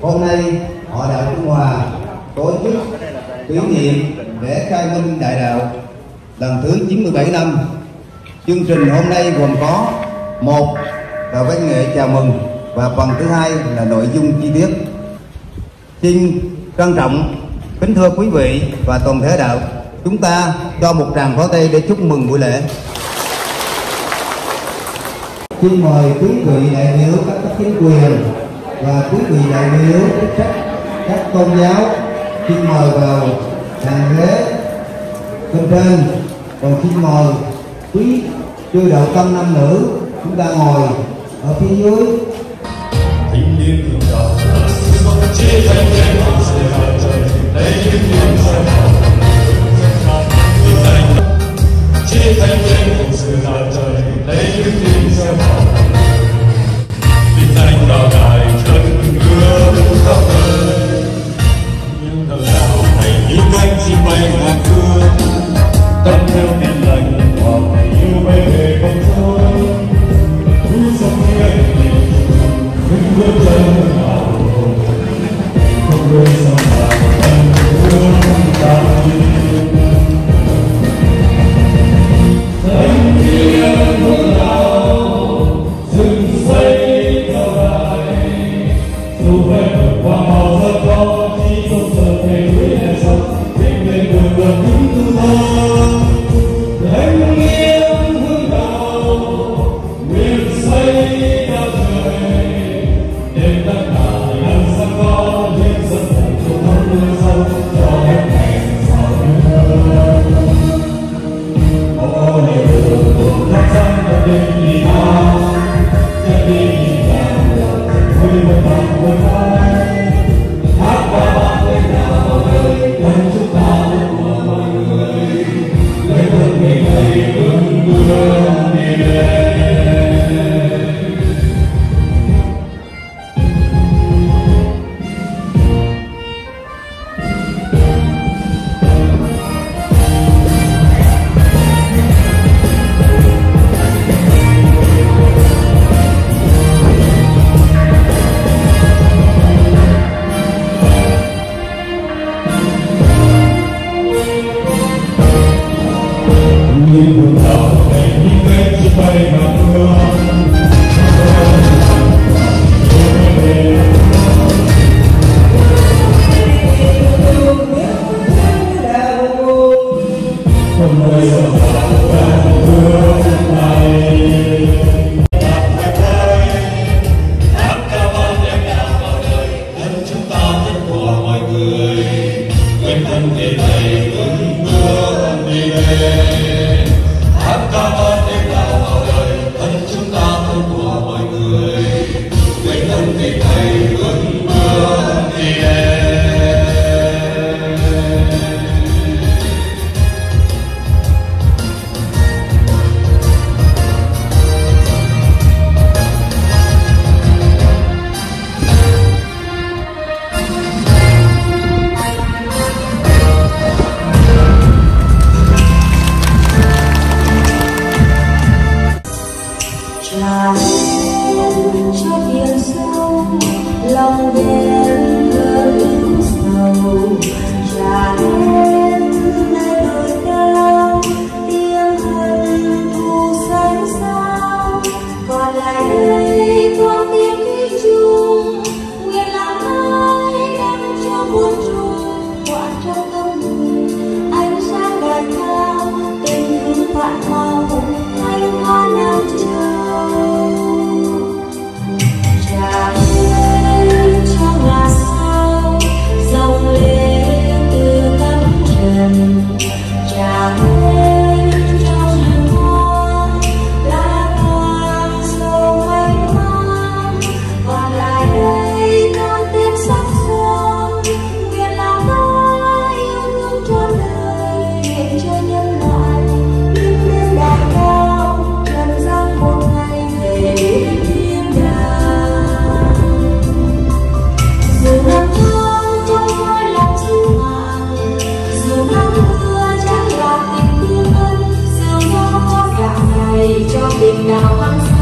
Hôm nay Hội đạo Trung Hòa tổ chức kỷ niệm lễ khai minh đại đạo lần thứ 97 năm. Chương trình hôm nay gồm có một là văn nghệ chào mừng và phần thứ hai là nội dung chi tiết. Xin trân trọng kính thưa quý vị và toàn thể đạo, chúng ta cho một tràng pháo tay để chúc mừng buổi lễ. Xin mời quý vị đại biểu các cấp chính quyền và quý vị đại biểu, các các tôn giáo xin mời vào hàng ghế. Bên trên còn xin mời quý chư đạo tâm nam nữ, chúng ta ngồi ở phía dưới. Chia tay em không sẽ hạt trời lấy những niềm sao chia 让我放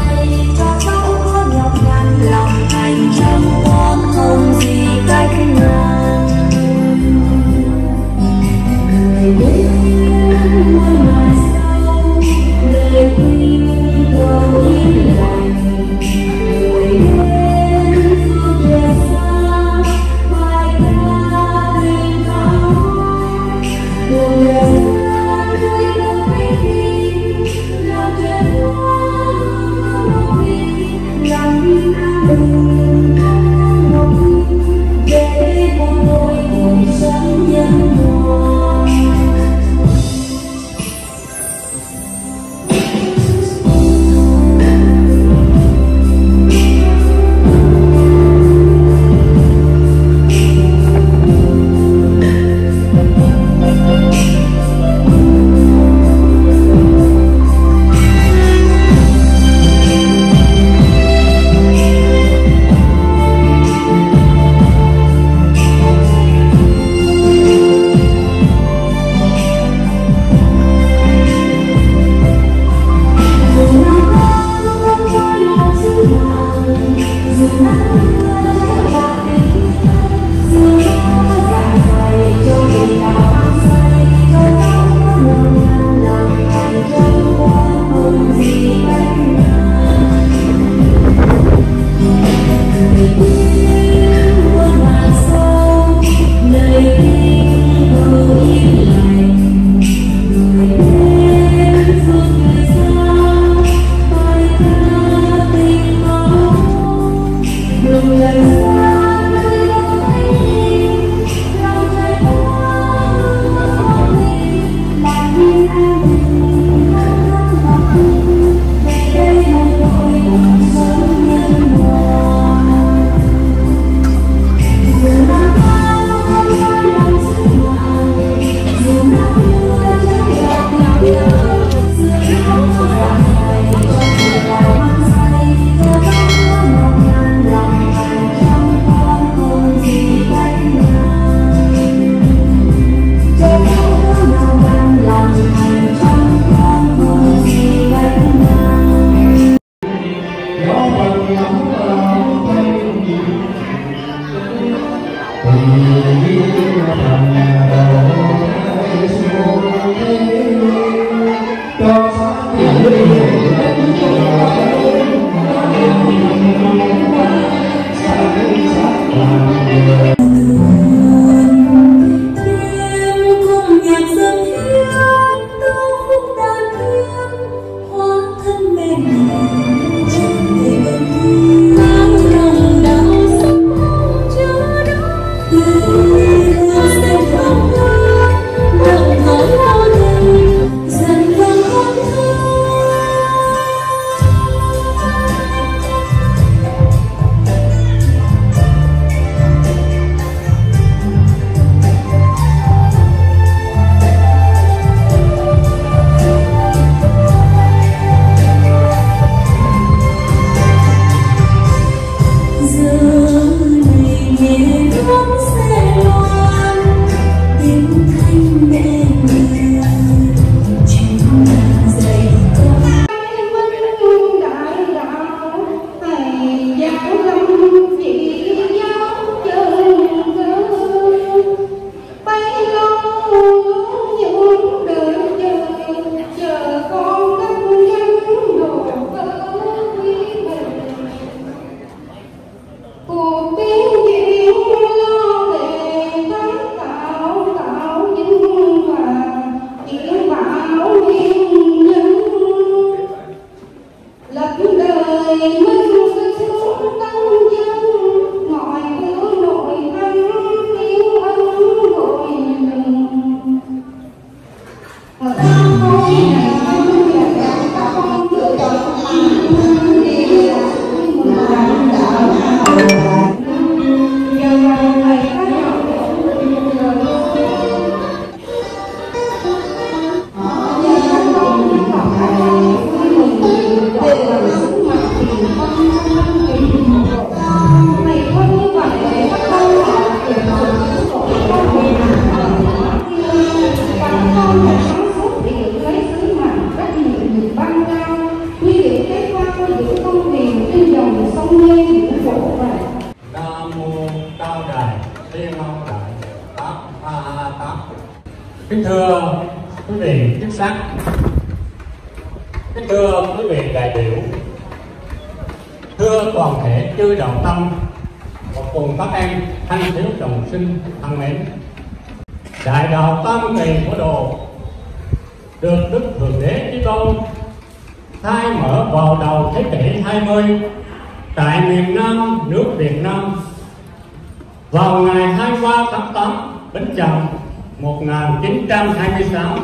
1926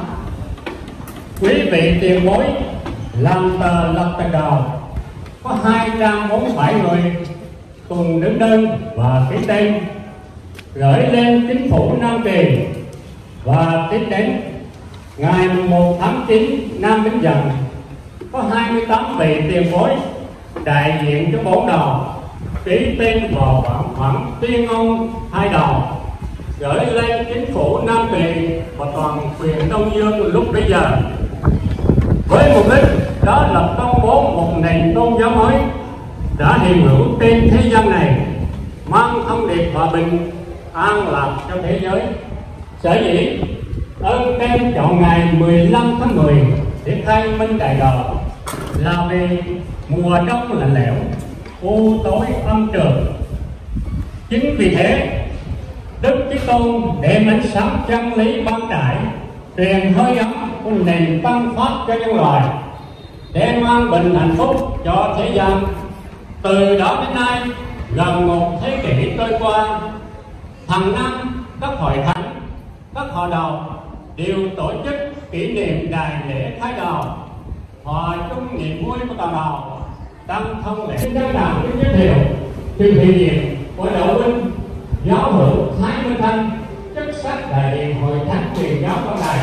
quý vị tiền bối, làm tờ lập tờ đầu có hai trăm bốn bảy người cùng đứng đơn và ký tên, gửi lên chính phủ Nam Kỳ. Và tính đến ngày 1 tháng 9 năm Bính Dần, có 28 vị tiền bối đại diện cho bốn đầu ký tên vào bản khoản tuyên ngôn hai đầu gửi lên chính phủ Nam Kỳ và toàn quyền Đông Dương lúc bấy giờ. Với mục đích đó là công bố một nền tôn giáo mới đã hiện hữu trên thế gian này, mang thông điệp hòa bình, an lạc cho thế giới. Sở dĩ ơn đem chọn ngày 15 tháng 10 để khai minh đại đạo là vì mùa đông lạnh lẽo, u tối âm trường chính vì thế đức chí tôn đem ánh sáng chân lý ban đại, truyền hơi ấm của nền văn pháp cho nhân loại để mang bình hạnh phúc cho thế gian. Từ đó đến nay, gần một thế kỷ trôi qua, hàng năm, các hội thánh, các hội đầu đều tổ chức kỷ niệm đại lễ khai đạo hòa chung niềm vui của toàn đạo, tăng thông lễ các đạo giới thiệu sự hiện của đạo huynh giáo hữu thái minh thanh, chức sắc đại diện hội thánh truyền giáo quang đài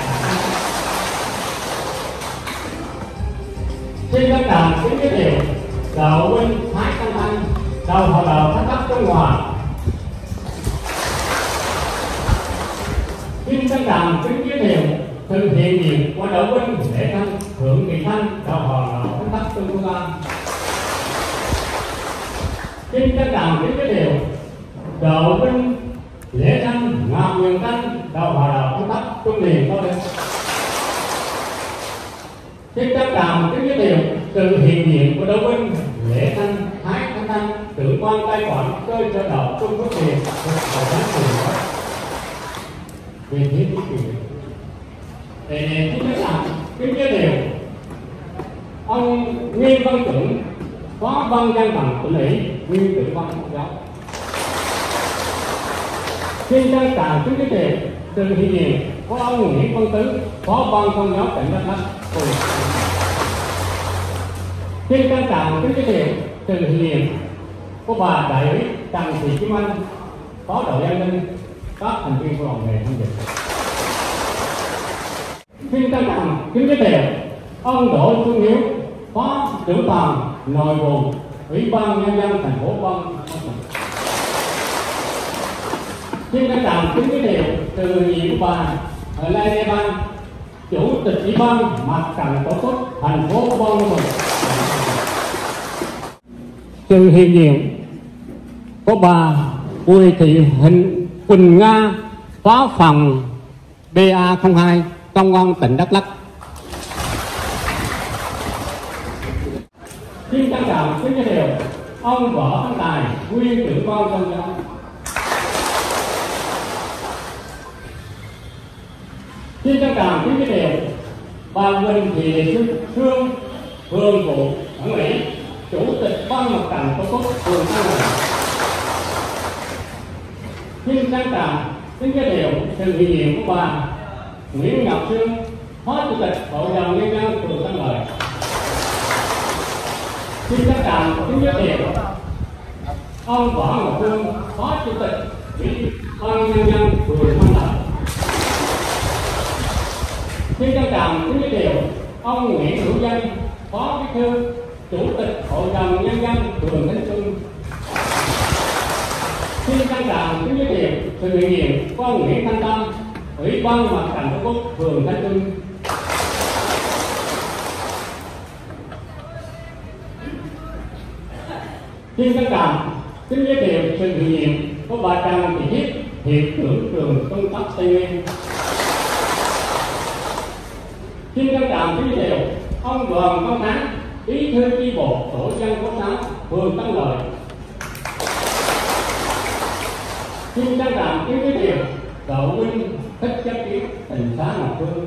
xin các đàn kính giới thiệu đạo huynh thái thanh thanh đầu hội đạo thánh bắc trung hòa. Xin các đàn kính giới thiệu từ thiện diện của đạo huynh lễ thanh thượng kỳ thanh đạo hội đạo thánh bắc trung hòa xin các đàn kính giới thiệu đạo thanh họ nguyện thanh đạo hòa đạo thánh thấp trung liền có được chức trách đàm kính giới thiệu sự hiện diện của đạo binh, lễ thanh thái thanh thanh trưởng quan tay quản, cơ sở đạo trung quốc tiền và hội tiền đó. Về thế kỷ quyền để nền chức trách đàm kính giới thiệu ông nguyên văn trưởng phó văn văn bằng tử lý nguyên trưởng văn giáo xin trân trọng kính quý vị từ hiện diện có ông nguyễn văn tứ phó ban công giáo tỉnh đắk lắk. Cùng xin trân trọng kính quý vị từ hiện diện có bà đại úy trần thị kim anh, phó đội an ninh, các thành viên của đoàn nghề tham dự. Xin trân trọng kính quý vị ông đỗ xuân hiếu, phó trưởng phòng nội vụ ủy ban nhân dân thành phố Vân xin trân trọng kính giới thiệu từ nhiệm bà Lê Lê Đê Ban chủ tịch ủy ban mặt trận tổ quốc thành phố Bôn Ma Thuột. Sự hiện diện có bà Bùi Thị Hình Quỳnh Nga, phó phòng BA02 công an tỉnh Đắk Lắk. Xin trân trọng kính giới thiệu ông võ văn tài, nguyên trưởng ban công giáo xin trân trọng kính giới thiệu bà Huỳnh Thị Sương Hương vụ quản lý chủ tịch ban mặt trận tổ quốc phường An Lạc xin trân trọng kính giới thiệu sự hiện diện của bà Nguyễn Ngọc Sương, phó chủ tịch hội đồng nhân dân phường Tân Lợi xin trân trọng kính giới thiệu ông võ ngọc phương, phó chủ tịch ủy ban nhân dân phường Tân Lợi xin trân trọng kính giới thiệu ông nguyễn hữu Dân phó bí thư, chủ tịch hội đồng nhân dân phường Thanh Xuân. Xin trân trọng kính giới thiệu sự hiện diện của ông Nguyễn Thanh Tâm, ủy ban mặt trận tổ quốc phường Thanh Xuân. Xin trân trọng kính giới thiệu sự hiện diện của bà Trần Thị Hiếp hiệu trưởng trường Công tác Tây Nguyên xin trân trọng kính giới thiệu ông đoàn văn thắng bí thư chi bộ, tổ dân phố sáu phường Tân Lợi. Xin trân trọng kính giới thiệu cậu huynh thích chấp kiến, tình xá ngọc phương.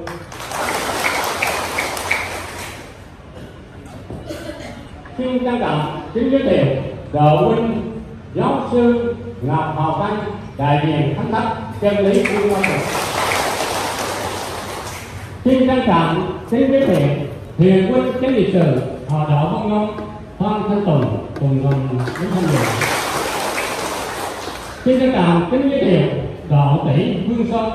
Xin trân trọng kính giới thiệu cậu huynh giáo sư ngọc hào văn đại diện thánh thất, chân lý của hoa thực xin trân trọng kính giới thiệu hiền quân chánh lịch sử, họ đạo văn ngông hoan thanh tùng, cùng đồng đến tham dự xin trân trọng kính giới thiệu đạo tỷ vương sơn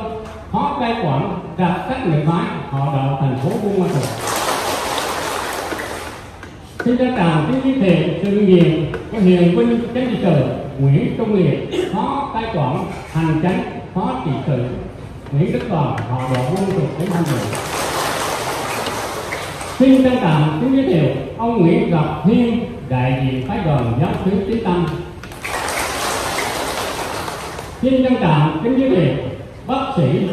phó cai quản đặc sắc người phái họ đạo thành phố buôn ma thuột. Xin trân trọng kính giới thiệu sự nghiệp của hiền quân chánh lịch sử, nguyễn trung liệt phó cai quản, hành chánh phó trị sự nguyễn đức toàn họ đạo buôn ma đến tham dự xin trân trọng kính giới thiệu ông Nguyễn Ngọc Thiên, đại diện phái đoàn giáo sứ Tiến Tâm xin trân trọng kính giới thiệu bác sĩ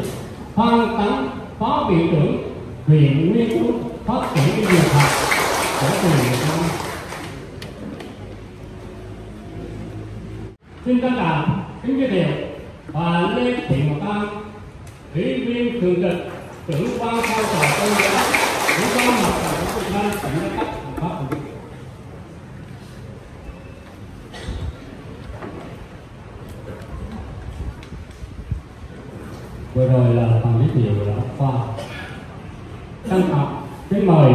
Phan Tấn phó viện trưởng viện nghiên cứu phát triển y dược học của trường Việt Nam xin trân trọng kính giới thiệu bà Lê Thị Ngọc An ủy viên thường trực trưởng ban sao trò tôn giáo, ủy ban mặt trận của Việt Nam tỉnh Đắk lắc và pháp Hồ vừa rồi là phần giới thiệu đã qua. Thân học kính mời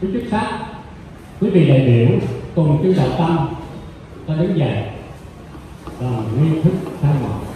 quý chức sắc, quý vị đại biểu, cùng chư đạo tâm ta đứng dậy làm nghi thức khai mạc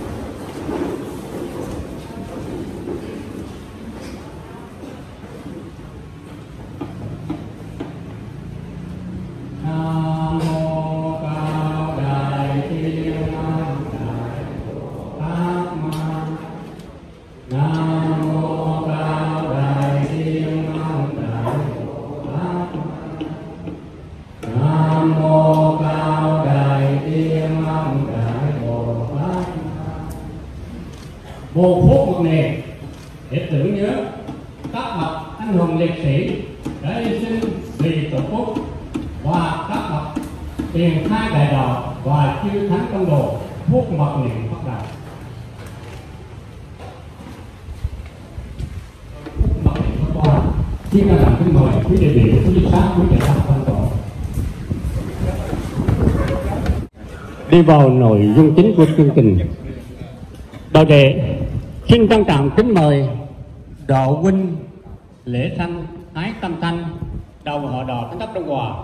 đi vào nội dung chính của chương trình. Đạo đệ xin trân trọng kính mời đạo huynh Lễ Thanh Ái Tâm Thanh đầu họ đò Thánh Thất Đông Hòa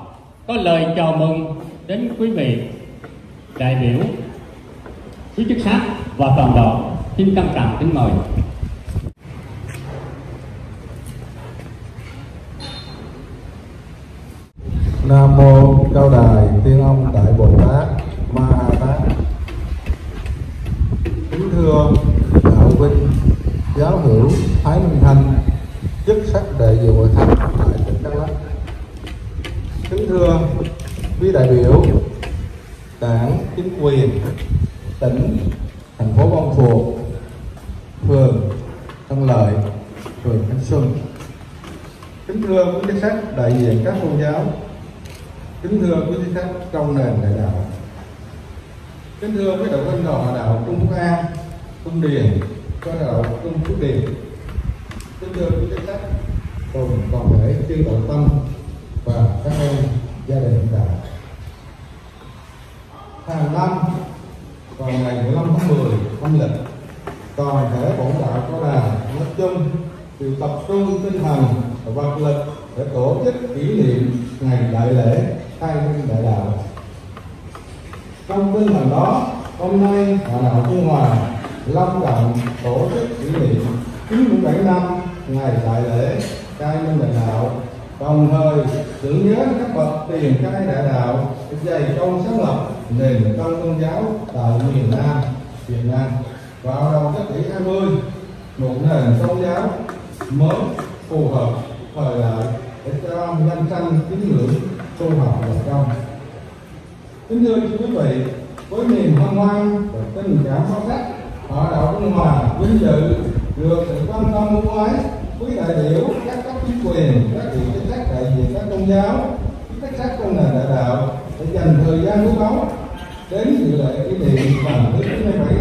có lời chào mừng đến quý vị đại biểu quý chức sắc và toàn đoàn, xin trân trọng kính mời. Nam mô Cao Đài Tiên Ông Đại Bồ Tát. Ma Ha Kính thưa đạo huynh giáo hữu Thái Minh Thanh, chức sắc đại diện hội thánh tại tỉnh Đắk Lắk. Kính thưa quý đại biểu đảng chính quyền tỉnh thành phố Bon Phuộc phường Tân Lợi phường Khánh Xuân. Kính thưa quý chức sắc đại diện các tôn giáo. Kính thưa quý chức sắc trong nền đại đạo kính thưa quý đạo huynh đạo hòa đạo trung phúc an trung điền, cho đạo trung phúc điền. Kính thưa quý vị khách, cùng toàn thể chư đạo tâm và các em gia đình đạo. Hàng năm, vào ngày 15 tháng 10 âm lịch, toàn thể bổn đạo có đà nói chung đều tập trung tinh thần và vật lực để tổ chức kỷ niệm ngày đại lễ khai minh đại đạo trong tinh thần đó, hôm nay hòa đạo trung hòa long trọng tổ chức kỷ niệm 97 năm ngày đại lễ cai minh đại đạo. Đồng thời, tưởng nhớ các bậc tiền cai đại đạo dày công sáng lập nền công tôn giáo tại miền Nam, Việt Nam. Vào đầu thế kỷ 20 một nền tôn giáo mới phù hợp thời đại để cho nhân sanh tín ngưỡng tu học và trong kính thưa quý vị, với niềm hân hoan và tình cảm sâu sắc họ đạo trung hòa, vinh dự được sự quan tâm ưu ái quý đại biểu các cấp chính quyền, các vị chức sắc đại diện các tôn giáo, chức sắc trong nền đại đạo để dành thời gian quý báu đến dự lễ kỷ niệm lần thứ 97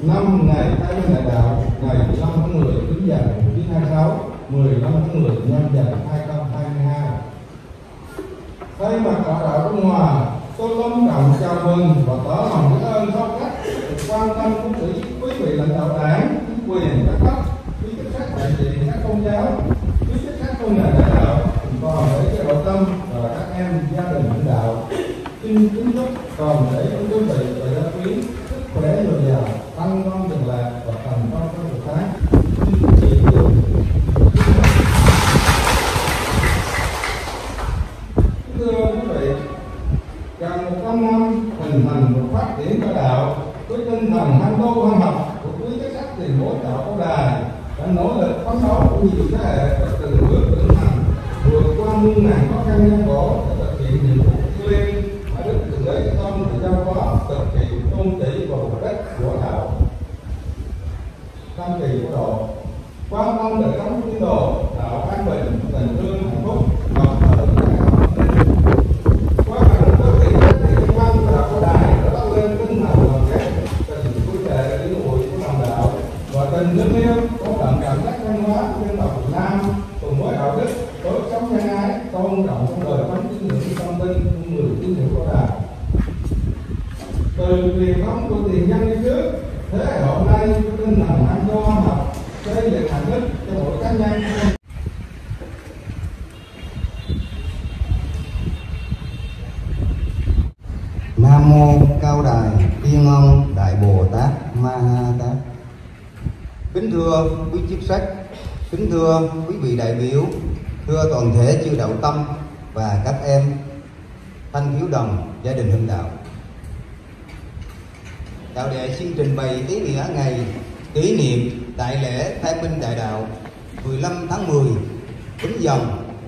năm ngày khai minh đại đạo, ngày 15 tháng 10 kính dần 1926 15 tháng 10 năm dần 2022 thay mặt họ đạo Trung Hòa tôn trọng chào mừng và tỏ lòng biết ơn sâu sắc sự quan tâm của sự quý vị lãnh đạo đảng chính quyền các cấp, quý chức sắc đại diện các tôn giáo, quý chức sắc tôn nền đại đạo còn để cho đạo tâm và các em gia đình lãnh đạo. Xin kính chúc còn để cho quý vị và gia quyến sức khỏe dồi dào tăng ngon trường lạc và thành công trong cuộc tháng xin chỉ được thưa quý vị gần một trăm năm hình thành và phát triển cả đạo với tinh thần ham tu ham học của quý chức sắc tiền bối đạo cao đài đã nỗ lực phấn đấu của nhiều thế hệ và từng bước trưởng thành vượt qua muôn ngàn khó khăn gian khổ để thực hiện nhiệm vụ thiêng liêng mà đức thượng đế cái tâm thực hiện tôn chỉ và mục đích của đạo. Tam kỳ của độ. Quan tâm đời sống tín đồ đạo an bình tình thương hạnh phúc đồng thời qua phần thực hiện các thiện quan của đạo của đài đã tạo lên tinh thần đoàn kết tình vui tệ ý hội của lòng đạo và tình thương yêu có đậm cảm giác văn hóa của dân tộc Việt Nam cùng với đạo đức lối sống nhân ái tôn trọng trong đời sống tín ngưỡng tâm linh của người tín hữu của đài từ truyền thống của tiền nhân đi trước thế hệ hôm nay với tinh thần ham tu ham học xây dựng hạnh đức cho mỗi cá nhân Nam mô Cao Đài Tiên Ông Đại Bồ Tát Ma Ha Tát. Kính thưa quý chức sắc, kính thưa quý vị đại biểu, thưa toàn thể chư đạo tâm và các em thanh Hiếu đồng, gia đình hưng đạo. Đạo đệ xin trình bày ý nghĩa ngày, kỷ niệm đại lễ khai minh đại đạo 15 tháng 10 Bính Dần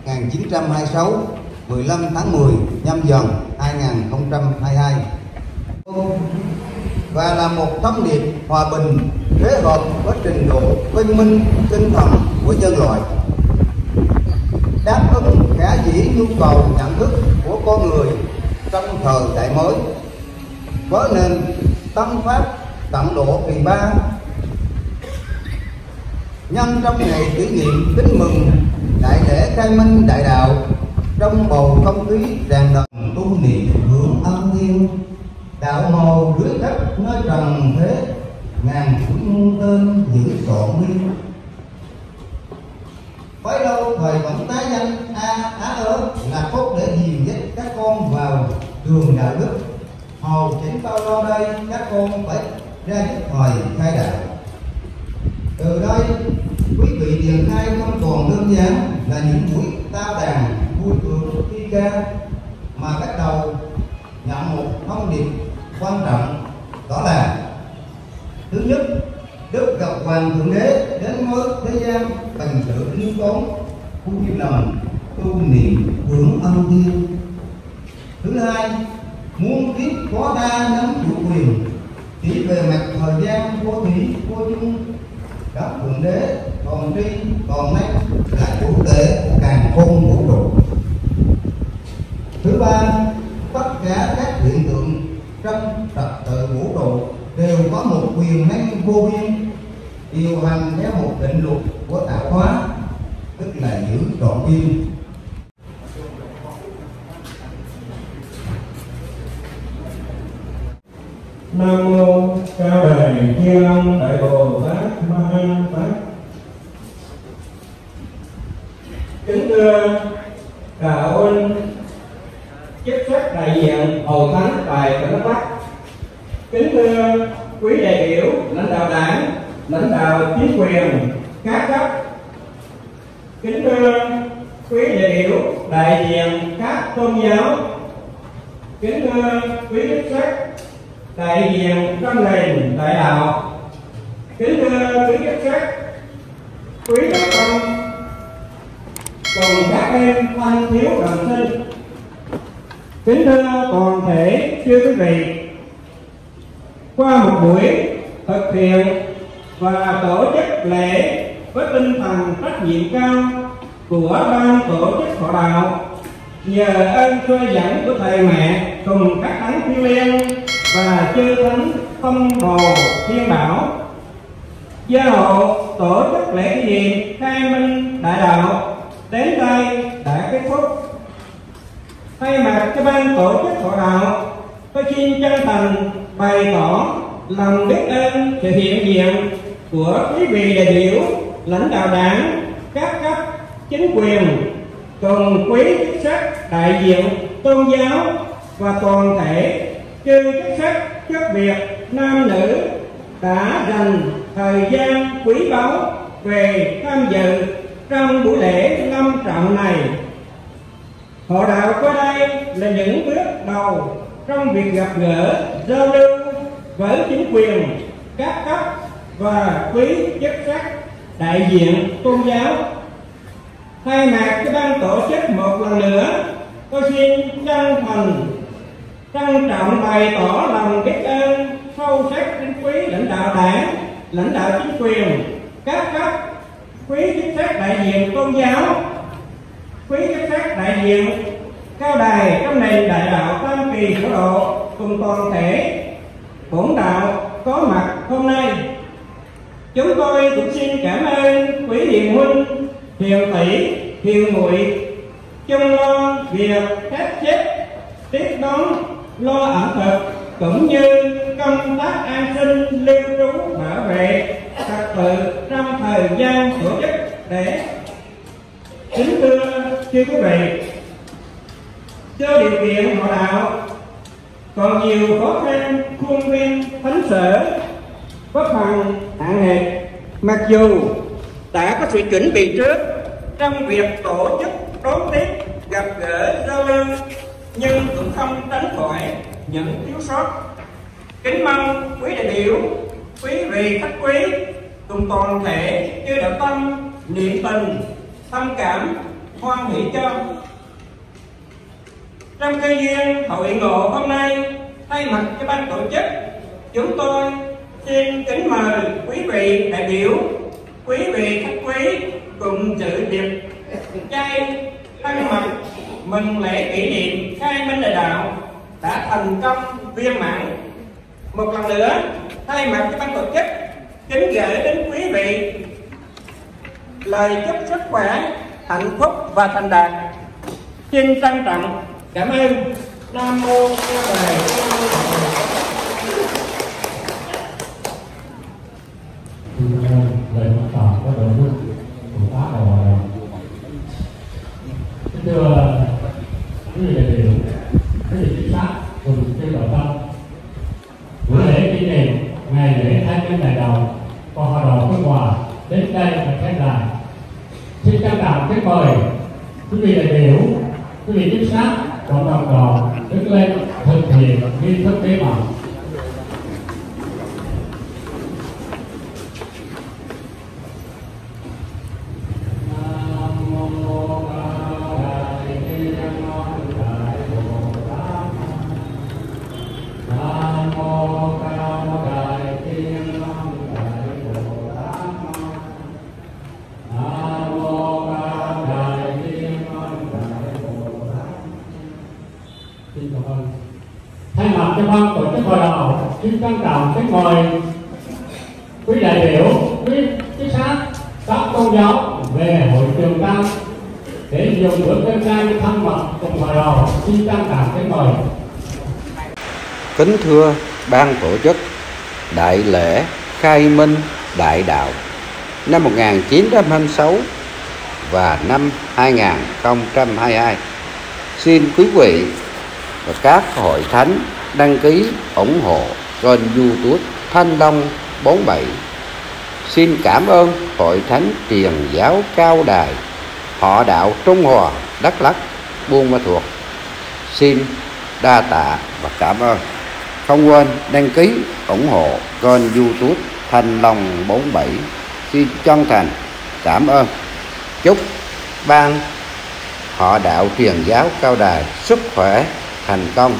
1926 15 tháng 10 nhâm dần 2022 và là một thông điệp hòa bình kết hợp với trình độ văn minh, tinh thần của nhân loại đáp ứng khả dĩ nhu cầu nhận thức của con người trong thời đại mới. Với nền tâm pháp tận độ kỳ ba? Nhân trong ngày kỷ niệm kính mừng đại lễ khai minh đại đạo, trong bầu không khí đàn đồng tu niệm hưởng âm thiên, đạo màu dưới đất nơi trần thế, ngàn tuổi muôn tên giữ trọn nguyên. Bấy lâu thời vẫn tái danh a á ớ là cốt để hiền nhất con vào đường đạo đức. Hầu chỉnh bao lâu đây các con phải ra giúp thời khai đạo. Từ đây, quý vị điền khai không còn đơn giản là những buổi ta đàn vui cười thi ca mà bắt đầu nhận một thông điệp quan trọng, đó là thứ nhất, đức gặp hoàng thượng đế đến với thế gian bằng sự linh tốn vui lòng, tu niệm, hưởng âm thiên thứ hai muốn kiếp có đa nắm chủ quyền. Chỉ về mặt thời gian vô thủy vô chung các thượng đế, còn tri còn nay là chủ tể của càng khôn vũ trụ. Thứ ba, tất cả các hiện tượng trong trật tự vũ trụ đều có một quyền năng vô biên, điều hành theo một định luật của tạo hóa, tức là giữ trọn duyên tinh thần trách nhiệm cao của ban tổ chức hội đạo. Nhờ ơn khơi dẫn của thầy mẹ cùng các thánh thiên liêng và chư thánh tâm hồ thiên bảo. Gia hộ tổ chức lễ kỷ niệm khai minh đại đạo, đến đây đã kết thúc. Thay mặt cho ban tổ chức hội đạo, tôi xin chân thành bày tỏ lòng biết ơn sự hiện diện của quý vị đại biểu lãnh đạo đảng, các cấp, chính quyền cùng quý chức sắc đại diện tôn giáo và toàn thể chư chức sắc chức việc nam nữ đã dành thời gian quý báu về tham dự trong buổi lễ long trọng này. Họ đạo qua đây là những bước đầu trong việc gặp gỡ, giao lưu với chính quyền, các cấp và quý chức sắc đại diện tôn giáo. Thay mặt cho ban tổ chức một lần nữa, tôi xin chân thành trân trọng bày tỏ lòng biết ơn sâu sắc đến quý lãnh đạo đảng, lãnh đạo chính quyền, các cấp, quý chức sắc đại diện tôn giáo, quý chức sắc đại diện cao đài trong nền đại đạo tam kỳ của độ cùng toàn thể. Bổn đạo có mặt hôm nay chúng tôi cũng xin cảm ơn quý hiền huynh hiền tỷ hiền muội. Chung lo việc hết xếp tiếp đón lo ẩm thực, cũng như công tác an sinh lưu trú bảo vệ trật tự trong thời gian tổ chức để kính thưa chư quý vị do điều kiện họ đạo, còn nhiều khó khăn khuôn viên thánh sở góp phần hạn hẹp mặc dù đã có sự chuẩn bị trước trong việc tổ chức đón tiếp, gặp gỡ, giao lưu, nhưng cũng không tránh khỏi những thiếu sót. Kính mong quý đại biểu, quý vị khách quý cùng toàn thể chưa đạo tâm niệm tình, thông cảm, hoan hỷ cho. Trong cơ duyên hội ngộ hôm nay, thay mặt cho ban tổ chức, chúng tôi xin kính mời quý vị đại biểu, quý vị khách quý cùng dự tiệc chay, thân mật, mừng lễ kỷ niệm khai minh đại đạo đã thành công viên mãn. Một lần nữa, thay mặt cho ban tổ chức, kính gửi đến quý vị lời chúc sức khỏe, hạnh phúc và thành đạt. Xin trân trọng cảm ơn. Nam mô a đài Xin cảm ơn. Thay mặt cho ban tổ chức hội đồng, xin trân trọng kính mời quý đại biểu, quý chức sắc các tôn giáo về hội trường tăng để dùng bữa cơm canh thân mật cùng hội đồng. Xin trân trọng kính mời. Kính thưa ban tổ chức Đại lễ Khai Minh Đại Đạo năm 1926 và năm 2022. Xin quý vị và các hội thánh đăng ký ủng hộ kênh YouTube Thanh Long 47. Xin cảm ơn Hội Thánh Truyền giáo Cao Đài, họ đạo Trung Hòa, Đắk Lắk, Buôn Ma Thuột. Xin đa tạ và cảm ơn. Không quên đăng ký ủng hộ kênh YouTube Thanh Long 47. Xin chân thành cảm ơn. Chúc ban họ đạo truyền giáo cao đài sức khỏe thành công.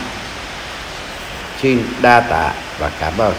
Xin đa tạ và cảm ơn.